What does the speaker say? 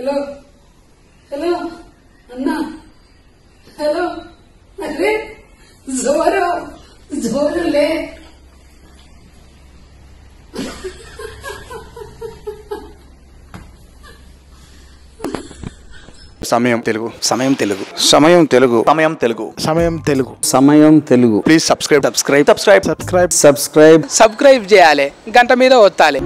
Hello. Hello. అన్నా. Hello. అరే. జోరు. జోరు లే. సమయం తెలుగు. సమయం తెలుగు. సమయం తెలుగు. సమయం Telugu. Samayam Telugu. Samayam Telugu. Please subscribe subscribe subscribe subscribe subscribe subscribe చేయాలి. గంట మీద ఒత్తాలి.